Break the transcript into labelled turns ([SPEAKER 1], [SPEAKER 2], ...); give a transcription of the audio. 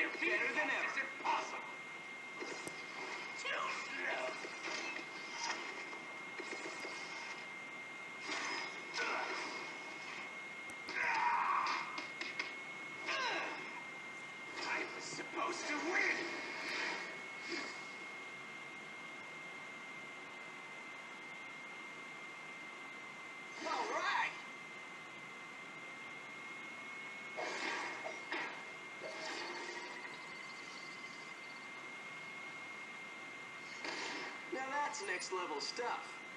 [SPEAKER 1] They're better than ever. Is that's next level stuff.